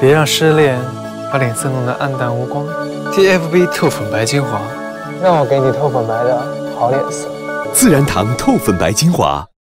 别让失恋把脸色弄得暗淡无光。TFB 透粉白精华，让我给你透粉白的好脸色。自然堂透粉白精华。